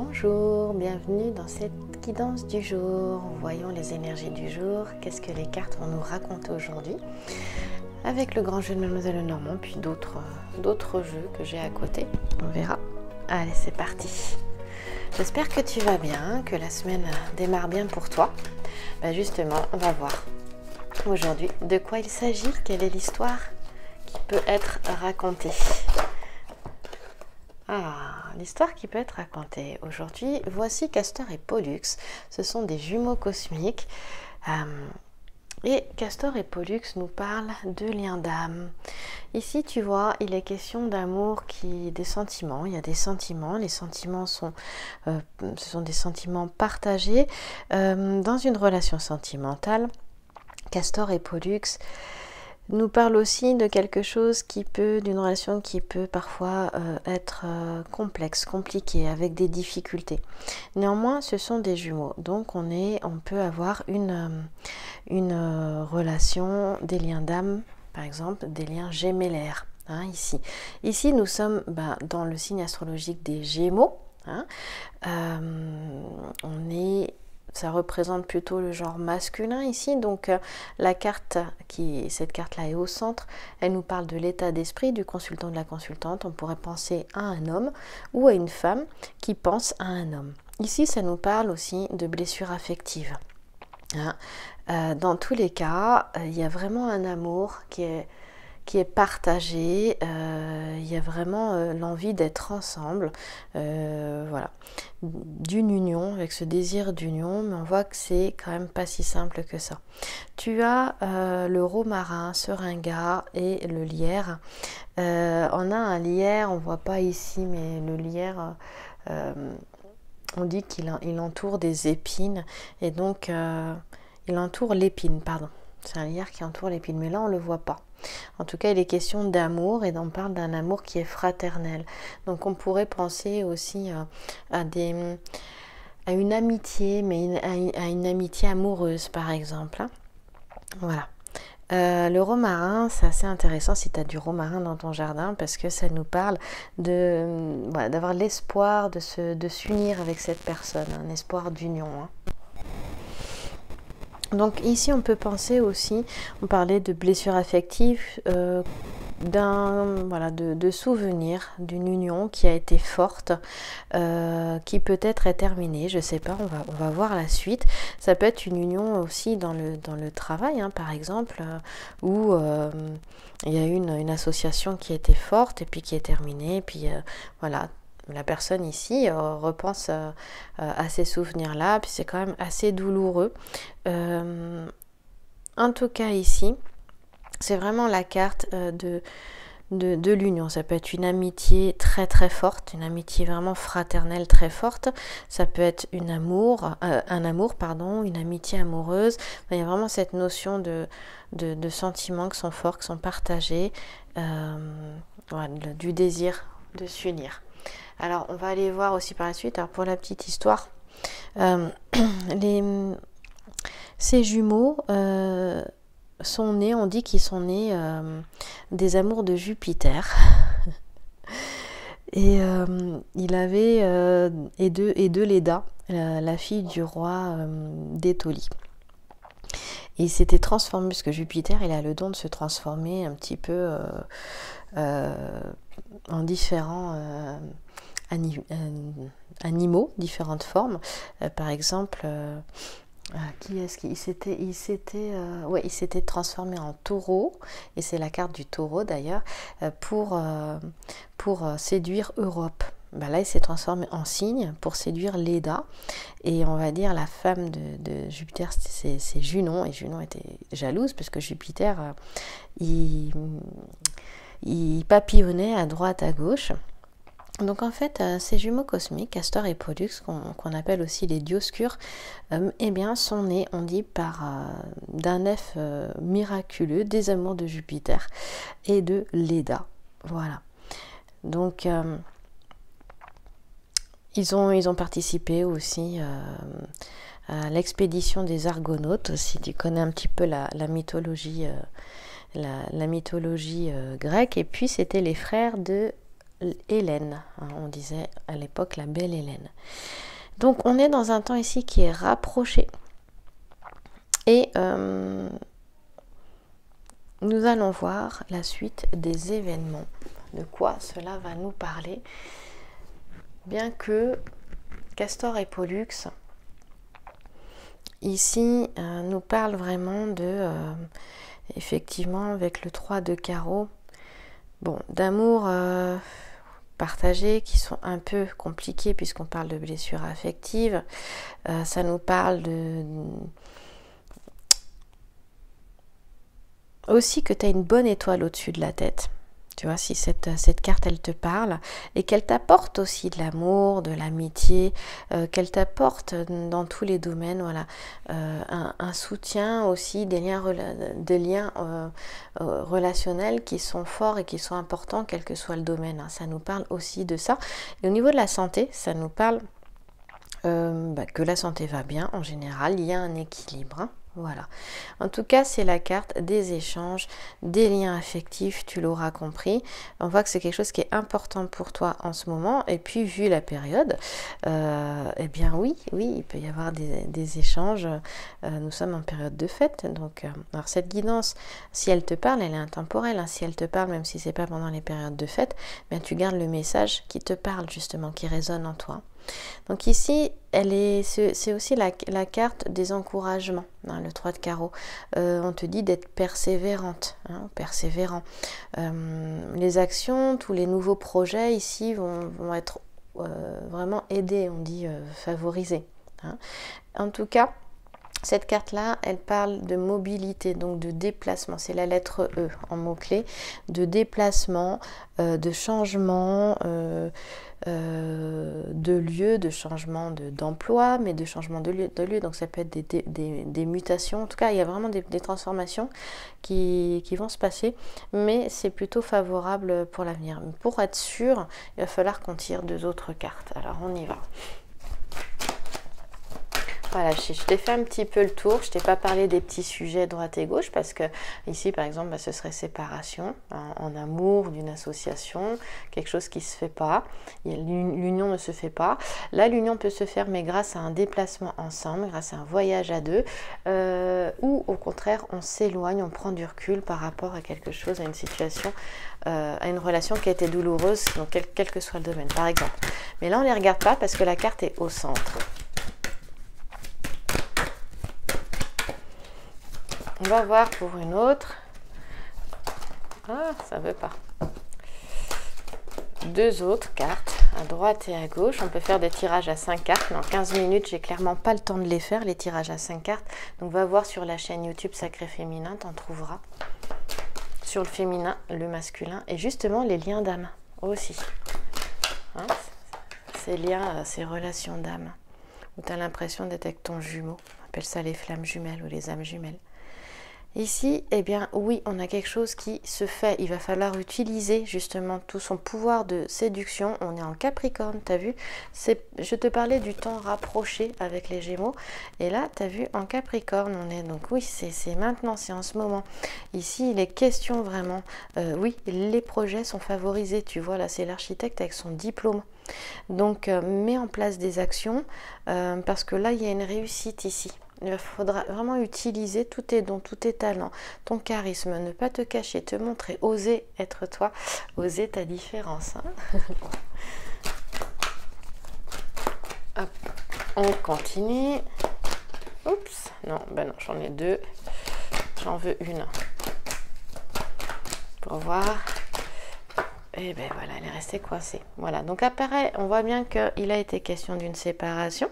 Bonjour, bienvenue dans cette guidance du jour. Voyons les énergies du jour. Qu'est-ce que les cartes vont nous raconter aujourd'hui Avec le grand jeu de Mademoiselle Normand, puis d'autres, d'autres jeux que j'ai à côté. On verra. Allez, c'est parti. J'espère que tu vas bien, que la semaine démarre bien pour toi. Ben justement, on va voir aujourd'hui de quoi il s'agit, quelle est l'histoire qui peut être racontée. L'histoire qui peut être racontée aujourd'hui. Voici Castor et Pollux. Ce sont des jumeaux cosmiques. Euh, et Castor et Pollux nous parlent de lien d'âme. Ici, tu vois, il est question d'amour, qui, des sentiments. Il y a des sentiments. Les sentiments sont, euh, ce sont des sentiments partagés euh, dans une relation sentimentale. Castor et Pollux nous parle aussi de quelque chose qui peut, d'une relation qui peut parfois euh, être euh, complexe, compliquée, avec des difficultés. Néanmoins, ce sont des jumeaux, donc on est, on peut avoir une, euh, une relation, des liens d'âme, par exemple, des liens gémellaires. Hein, ici. ici, nous sommes bah, dans le signe astrologique des Gémeaux. Hein. on est ça représente plutôt le genre masculin ici. Donc euh, la carte, qui, cette carte-là est au centre, elle nous parle de l'état d'esprit du consultant de la consultante. On pourrait penser à un homme ou à une femme qui pense à un homme. Ici, ça nous parle aussi de blessures affectives. Hein. Euh, dans tous les cas, euh, il y a vraiment un amour qui est qui est partagé. Euh, il y a vraiment euh, l'envie d'être ensemble, euh, voilà, d'une union, avec ce désir d'union, mais on voit que c'est quand même pas si simple que ça. Tu as le romarin, seringa et le lierre. on a un lierre, on voit pas ici, mais le lierre on dit qu'il entoure des épines et donc il entoure l'épine, pardon. C'est un lierre qui entoure l'épine, mais là on ne le voit pas. En tout cas, il est question d'amour et on parle d'un amour qui est fraternel. Donc on pourrait penser aussi euh, à, des, à une amitié, mais à, une, amitié amoureuse par exemple. Hein. Voilà. Euh, le romarin, c'est assez intéressant si tu as du romarin dans ton jardin parce que ça nous parle d'avoir l'espoir de s'unir avec cette personne, un espoir d'union. Hein. Donc ici, on peut penser aussi, on parlait de blessures affectives, euh, d'un voilà de, souvenirs d'une union qui a été forte, euh, qui peut-être est terminée. Je sais pas, on va on va voir la suite. Ça peut être une union aussi dans le dans le travail, hein, par exemple, euh, où il y a une, une association qui était forte et puis qui est terminée, et puis voilà la personne ici euh, repense euh, euh, à ces souvenirs-là, puis c'est quand même assez douloureux. en tout cas ici, c'est vraiment la carte de, l'union. Ça peut être une amitié très très forte, une amitié vraiment fraternelle très forte. Ça peut être une amour, un amour, pardon, une amitié amoureuse. Il y a vraiment cette notion de, de, sentiments qui sont forts, qui sont partagés, du désir de s'unir. Alors, on va aller voir aussi par la suite. Alors, pour la petite histoire, euh, ces jumeaux euh, sont nés, on dit qu'ils sont nés euh, des amours de Jupiter. et il avait et de, et de Leda, la, fille du roi d'Étolie. Il s'était transformé, parce que Jupiter, il a le don de se transformer un petit peu en différents euh, animaux, différentes formes. Euh, par exemple, euh, qui est-ce qu'il s'était il s'était ouais, il s'était transformé en taureau et c'est la carte du taureau d'ailleurs pour pour séduire Europe. Bah là, il s'est transformé en cygne pour séduire Leda. Et on va dire la femme de, Jupiter, c'est Junon. Et Junon était jalouse parce que Jupiter, il, il papillonnait à droite, à gauche. Donc en fait, euh, ces jumeaux cosmiques, Castor et Pollux, qu'on appelle aussi les dioscures, euh, eh bien, sont nés, on dit, par euh, d'un œuf miraculeux des amours de Jupiter et de Leda. Voilà. Donc, ils, ont, ils ont participé aussi à l'expédition des Argonautes, si tu connais un petit peu la, mythologie, la, mythologie grecque. Et puis, c'était les frères de Hélène. Hein, on disait à l'époque la belle Hélène. Donc on est dans un temps ici qui est rapproché. Et euh, nous allons voir la suite des événements. De quoi cela va nous parler? Bien que Castor et Pollux, ici, euh, nous parlent vraiment de, euh, effectivement, avec le 3 de carreau, bon, d'amour euh, partagé qui sont un peu compliqués puisqu'on parle de blessures affectives. ça nous parle de aussi que tu as une bonne étoile au-dessus de la tête. Tu vois, si cette, cette carte, elle te parle et qu'elle t'apporte aussi de l'amour, de l'amitié, euh, qu'elle t'apporte dans tous les domaines, voilà, euh, un, soutien aussi, des liens, des liens euh, relationnels qui sont forts et qui sont importants, quel que soit le domaine. Hein. Ça nous parle aussi de ça. Et au niveau de la santé, ça nous parle bah, que la santé va bien en général, il y a un équilibre. Hein. Voilà. En tout cas, c'est la carte des échanges, des liens affectifs, tu l'auras compris. On voit que c'est quelque chose qui est important pour toi en ce moment. Et puis, vu la période, euh, eh bien oui, oui, il peut y avoir des, échanges. Euh, nous sommes en période de fête. Donc, euh, cette guidance, si elle te parle, elle est intemporelle. Hein. Si elle te parle, même si c'est pas pendant les périodes de fête, tu gardes le message qui te parle justement, qui résonne en toi. Donc ici, elle est, c'est aussi la, carte des encouragements, hein, le 3 de carreau. Euh, on te dit d'être persévérante, hein, persévérant. Euh, les actions, tous les nouveaux projets ici vont, être euh, vraiment aidés, on dit favorisés. Hein. En tout cas, cette carte-là, elle parle de mobilité, donc de déplacement. C'est la lettre E en mot-clé, de déplacement, de changement. De lieu, de changement d'emploi, mais de changement de lieu. Donc ça peut être des, mutations. En tout cas, il y a vraiment des, transformations qui, qui, vont se passer, mais c'est plutôt favorable pour l'avenir. Pour être sûr, il va falloir qu'on tire deux autres cartes. Alors on y va. Voilà, je, t'ai fait un petit peu le tour. Je t'ai pas parlé des petits sujets droite et gauche parce que ici, par exemple, bah, ce serait séparation hein, en amour d'une association, quelque chose qui se fait pas. L'union ne se fait pas. Là, l'union peut se faire, mais grâce à un déplacement ensemble, grâce à un voyage à deux, euh, ou au contraire, on s'éloigne, on prend du recul par rapport à quelque chose, à une situation, euh, à une relation qui a été douloureuse, quel, quel que soit le domaine, par exemple. Mais là, on les regarde pas parce que la carte est au centre. On va voir pour une autre. Ah, ça veut pas. Deux autres cartes, à droite et à gauche. On peut faire des tirages à 5 cartes, mais en 15 minutes, j'ai clairement pas le temps de les faire, les tirages à 5 cartes. Donc, va voir sur la chaîne YouTube Sacré Féminin, t'en trouveras. Sur le féminin, le masculin, et justement les liens d'âme aussi. Hein, ces liens, euh, ces relations d'âme, où tu as l'impression d'être avec ton jumeau. On appelle ça les flammes jumelles ou les âmes jumelles. Ici, eh bien oui, on a quelque chose qui se fait. Il va falloir utiliser justement tout son pouvoir de séduction. On est en Capricorne, tu as vu Je te parlais du temps rapproché avec les Gémeaux. Et là, tu as vu, en Capricorne, on est. Donc oui, c'est maintenant, c'est en ce moment. Ici, il est question vraiment. Euh, oui, les projets sont favorisés. Tu vois, là, c'est l'architecte avec son diplôme. Donc, euh, mets en place des actions euh, parce que là, il y a une réussite ici. Il faudra vraiment utiliser tous tes dons, tous tes talents, ton charisme, ne pas te cacher, te montrer, oser être toi, oser ta différence. Hein. on continue. Oups, non, ben non, j'en ai deux. J'en veux une. Pour voir. Et ben voilà, elle est restée coincée. Voilà, donc apparaît, on voit bien qu'il a été question d'une séparation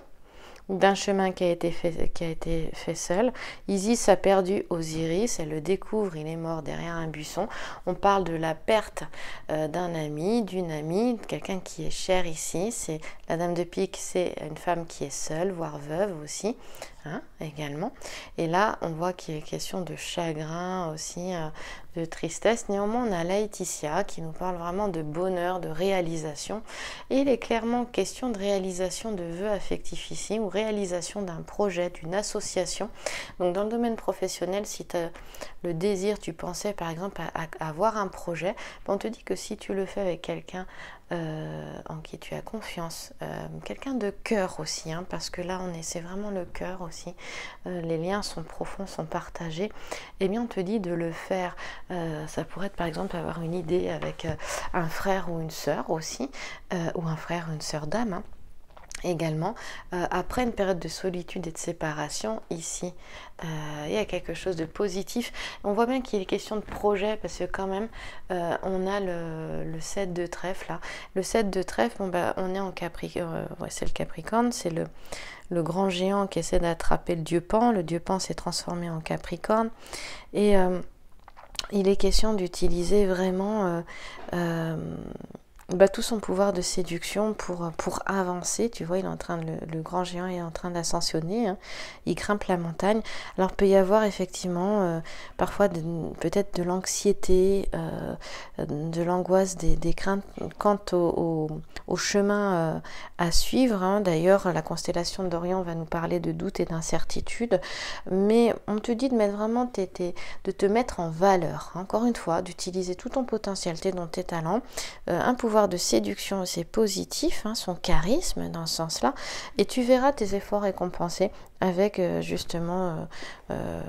d'un chemin qui a été fait, qui a été fait seul. Isis a perdu Osiris, elle le découvre, il est mort derrière un buisson. On parle de la perte euh, d'un ami, d'une amie, quelqu'un qui est cher ici. C'est la dame de pique, c'est une femme qui est seule, voire veuve aussi. Hein, également. Et là, on voit qu'il est question de chagrin aussi, euh, de tristesse. Néanmoins, on a Laetitia qui nous parle vraiment de bonheur, de réalisation. Et il est clairement question de réalisation de vœux affectifs ici, ou réalisation d'un projet, d'une association. Donc dans le domaine professionnel, si tu as le désir, tu pensais par exemple à, avoir un projet, ben, on te dit que si tu le fais avec quelqu'un euh, en qui tu as confiance, euh, quelqu'un de cœur aussi, hein, parce que là on c'est vraiment le cœur aussi. Euh, les liens sont profonds, sont partagés. Et bien on te dit de le faire. ça pourrait être par exemple avoir une idée avec un frère ou une sœur aussi, ou un frère ou une sœur d'âme. Hein également. Euh, après une période de solitude et de séparation, ici, euh, il y a quelque chose de positif. On voit bien qu'il est question de projet parce que quand même, euh, on a le, le 7 de trèfle là. Le 7 de trèfle, bon, bah, on est en Capricorne, c'est le Capricorne, c'est le, le grand géant qui essaie d'attraper le dieu Pan. Le dieu Pan s'est transformé en Capricorne. Et il est question d'utiliser vraiment bah, tout son pouvoir de séduction pour, pour avancer. Tu vois, il est en train de, le, grand géant est en train d'ascensionner. Hein. Il grimpe la montagne. Alors, peut y avoir effectivement euh, parfois peut-être de l'anxiété, euh, de l'angoisse, des, des, craintes quant au, au, chemin euh, à suivre. Hein. D'ailleurs, la constellation d'Orion va nous parler de doute et d'incertitude. Mais on te dit de mettre vraiment de te mettre en valeur. Encore une fois, d'utiliser tout ton potentiel, tes tes talents, un pouvoir de séduction c'est positif, hein, son charisme dans ce sens-là, et tu verras tes efforts récompensés avec euh, justement, euh, euh,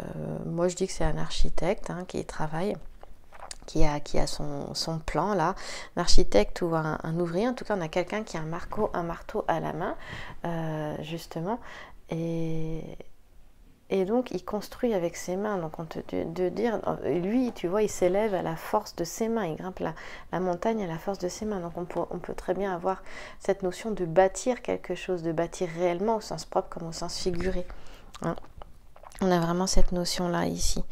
moi je dis que c'est un architecte hein, qui travaille qui a, qui a son, son, plan là, un architecte ou un, ouvrier, en tout cas on a quelqu'un qui a un, marco, un marteau à la main, justement, et, et donc, il construit avec ses mains. Donc, on de dire, lui, tu vois, il s'élève à la force de ses mains. Il grimpe la, montagne à la force de ses mains. Donc, on peut, on très bien avoir cette notion de bâtir quelque chose, de bâtir réellement au sens propre comme au sens figuré. Hein. On a vraiment cette notion-là ici.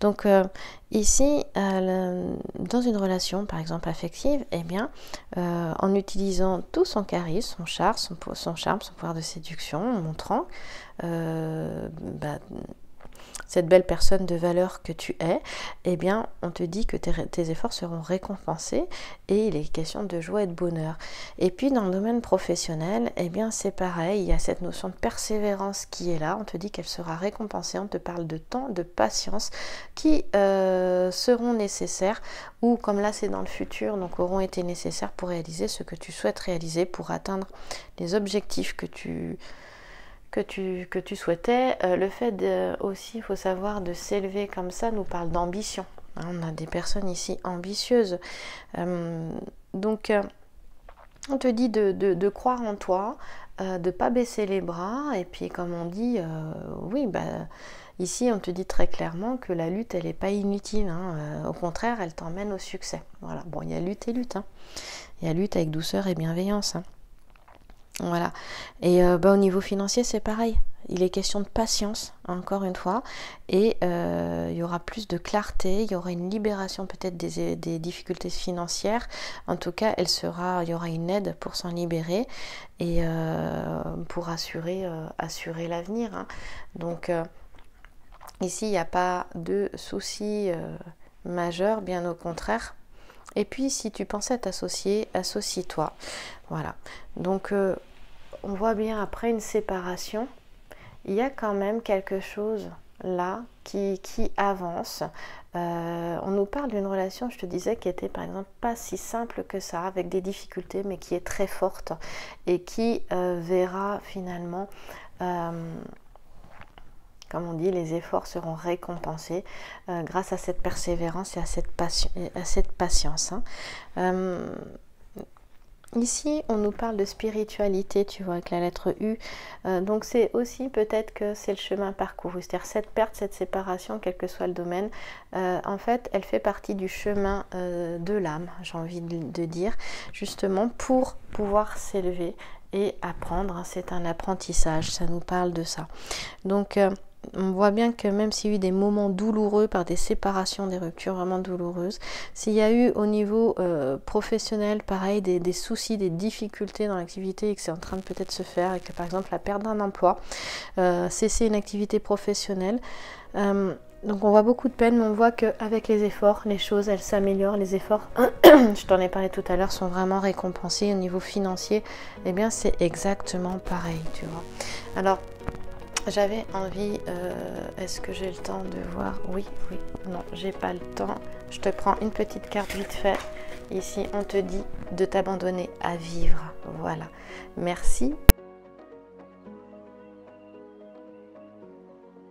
Donc euh, ici, euh, dans une relation, par exemple affective, eh bien, euh, en utilisant tout son charisme, son charme, son, pouvoir de séduction, en montrant bah, cette belle personne de valeur que tu es, eh bien, on te dit que tes, efforts seront récompensés et il est question de joie et de bonheur. Et puis, dans le domaine professionnel, eh bien, c'est pareil, il y a cette notion de persévérance qui est là. On te dit qu'elle sera récompensée. On te parle de temps, de patience qui euh, seront nécessaires ou, comme là, c'est dans le futur, donc auront été nécessaires pour réaliser ce que tu souhaites réaliser, pour atteindre les objectifs que tu que tu, que tu souhaitais. Euh, le fait aussi, il faut savoir, de s'élever comme ça nous parle d'ambition. Hein. on a des personnes ici ambitieuses. Euh, donc, euh, on te dit de, de, croire en toi, de ne pas baisser les bras. Et puis, comme on dit, oui, bah, ici, on te dit très clairement que la lutte, elle n'est pas inutile. Hein. au contraire, elle t'emmène au succès. Voilà. Bon, il y a lutte et lutte. Hein. Il y a lutte avec douceur et bienveillance. Voilà. Et euh, bah, au niveau financier, c'est pareil. Il est question de patience, encore une fois, et euh, il y aura plus de clarté, il y aura une libération peut-être des, difficultés financières. En tout cas, elle sera, il y aura une aide pour s'en libérer et euh, pour assurer, assurer l'avenir. Hein. Donc ici, il n'y a pas de soucis majeurs, bien au contraire. Et puis, si tu pensais t'associer, associe-toi. Voilà. Donc, euh, on voit bien après une séparation, il y a quand même quelque chose là qui, qui avance. Euh, on nous parle d'une relation, je te disais, qui était par exemple pas si simple que ça, avec des difficultés, mais qui est très forte et qui euh, verra finalement comme on dit, les efforts seront récompensés euh, grâce à cette persévérance et à cette, patience. Hein. Euh, ici, on nous parle de spiritualité, tu vois, avec la lettre U. Euh, donc, c'est aussi peut-être que c'est le chemin parcouru. C'est-à-dire, cette perte, cette séparation, quel que soit le domaine, en fait, elle fait partie du chemin de l'âme, j'ai envie de, dire, justement pour pouvoir s'élever et apprendre. C'est un apprentissage, ça nous parle de ça. Donc, on voit bien que même s'il y a eu des moments douloureux par des séparations, des ruptures vraiment douloureuses, s'il y a eu au niveau euh, professionnel, pareil, des, soucis, des difficultés dans l'activité et que c'est en train de peut-être se faire, et que par exemple la perte d'un emploi, euh, cesser une activité professionnelle, euh, donc on voit beaucoup de peine, mais on voit qu'avec les efforts, les choses, elles s'améliorent. Les efforts, je t'en ai parlé tout à l'heure, sont vraiment récompensés au niveau financier. Eh bien, c'est exactement pareil, tu vois. Alors, j'avais envie, euh, est-ce que j'ai le temps de voir? Oui, oui, non, j'ai pas le temps. Je te prends une petite carte vite fait. Ici, on te dit de t'abandonner à vivre. Voilà. Merci